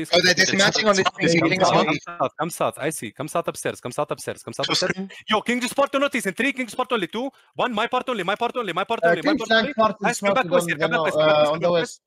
northeast. Oh, they're dismounting on this Come thing. south, King come south, come south. I see. Come south upstairs. Come south upstairs. Come south upstairs. Yo, King just part to notice in three. King just part only two. One. My part only. My part only. My part Uh, only. My part only. Nice, come back west here, come back west, come back uh, west, on the west.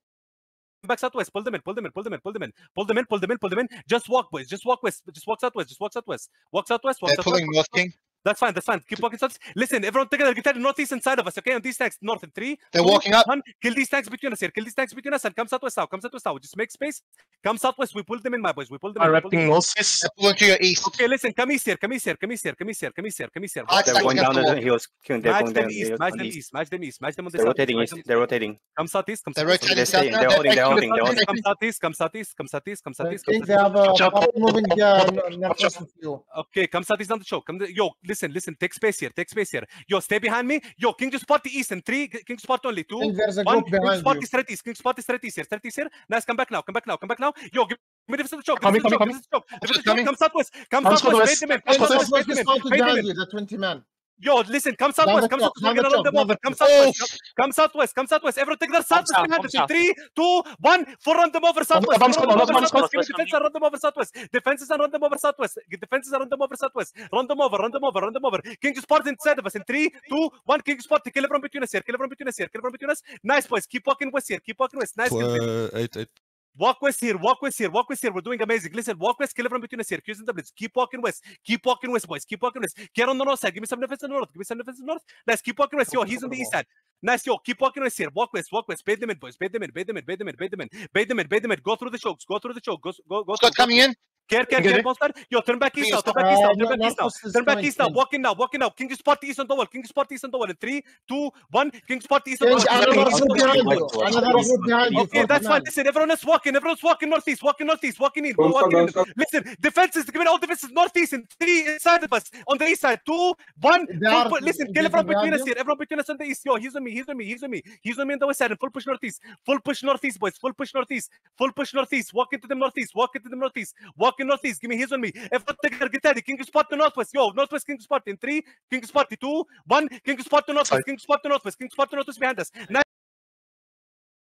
Back southwest. Pull them in. Pull them in. Pull them in. Pull them in. Pull them in. Pull them in. Pull them in. Just walk, boys. Just walk west. Just walk southwest. Just walk southwest. Walk southwest. Walk They're southwest. pulling North. King. That's fine. That's fine. Keep walking south. Listen, everyone together. Get that northeast inside of us. Okay, on these tanks, north in three. They're two, walking up. One. Kill these tanks between us here. Kill these tanks between us and come southwest now. Come southwest now. Just make space. Come southwest. We pull them in, my boys. We pull them Are in. we pull them repping in. northeast. They're pulling to your east. Okay, listen. Come east here. Come east here. Come east here. Come east here. Come east here. Come east here. I'd Walk going Going down down the the hills. King, they're going them down the east. hills Match on them east. east. Match them east. Match them on the They're rotating east. They're rotating. Come southeast. Come They're southeast. rotating They're south staying. now. They're They're holding. They're holding. They're holding. Come southeast. Come southeast. Come southeast. Come southeast. Come think they have a moving uh, n- northwest of you. Okay, come southeast on the show. Come, yo, listen, listen. Take space here. Take space here. Yo, stay behind me. Yo, King just spot the east and three. King spot only two. think there's a One. group King behind spot you. is threat east. King spot is threat east here. Threat east here. Nice. Come back now. Come back now. Come back now. Yo, give me the choke. Coming, Give me the coming, choke. Give me the choke. coming. Come southwest. Come Come southwest. southwest. Fade them in. Hey, Come southwest. southwest Fade them is in. starting Fade them behind in. you, the 20 man. Yo, listen. Come Down southwest. the Come choke, southwest. We're down the gonna run choke, them down over. the Come choke. southwest. Come southwest. Come southwest. Everyone take their southwest south, behind come us. In south. three, two, one. For run them over southwest. Advance Run come, them over advance come. southwest. Give me defense and run them over southwest. Defenses and run them over southwest. Get Defenses and run them over southwest. Run them over. Run them over. Run them over. King spot inside of us. In three, two, one. King spot to kill everyone between us here. Kill everyone between us here. Kill everyone between us. Nice boys. Keep walking west here. Keep walking west. Nice. Uh, eight, eight. Walk west here, walk west here, walk west here. We're doing amazing. Listen, walk west, kill everyone between us here. Q's and W's. Keep walking west. Keep walking west, boys. Keep walking west. Get on the north side. Give me some defense in the north. Give me some defense in the north. Nice. Keep walking west. Yo, he's on the east side. Nice, yo. Keep walking west here. Walk west, walk west. Bait them in, boys. Bait them in, bait them in, bait them in, bait them in, bait them in, bait them in. Go through the chokes. Go through the choke. Go, go, go. Scott coming in. Care, care, Get care, monster. Yo, turn back east King now. is Turn back east now. Turn back east now. Narcos Turn back coming east now. in. Walking now. Walking now. King spot east on the wall. King spot east on the wall. In three, two, one. King spot east on the wall. another King behind east on the you. Another group behind you. Okay, that's fine. man. Listen, everyone is walking. Everyone's walking northeast, walking northeast, walking in. Go walking in. Listen, defenses, give me all defenses northeast and three inside of us. On the east side, two, one. They Full are pu- listen, getting kill everyone between behind us you. here. Everyone between us on the east. Yo, he's on me, he's on me, he's on me. He's on me on the west side and full push northeast. Full push northeast, boys. Full push northeast. Full push northeast. Walk into them northeast. Walk into them northeast. Walk in northeast. Give me he's on me. Everyone take their get ready. King spot to northwest. Yo, northwest King spot in three. King spot in two, one. King spot to northwest. King spot to northwest. King spot to northwest behind us. Nice.